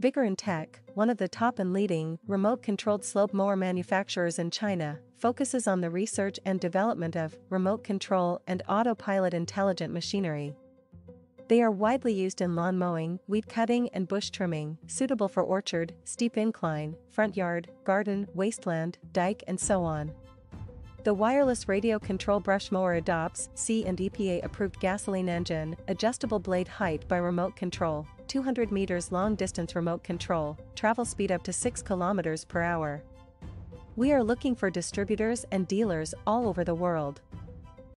Vigorun Tech, one of the top and leading remote-controlled slope mower manufacturers in China, focuses on the research and development of remote control and autopilot intelligent machinery. They are widely used in lawn mowing, weed cutting and bush trimming, suitable for orchard, steep incline, front yard, garden, wasteland, dike and so on. The wireless radio control brush mower adopts C and EPA approved gasoline engine, adjustable blade height by remote control, 200 meters long distance remote control, travel speed up to 6 kilometers per hour. We are looking for distributors and dealers all over the world.